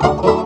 Música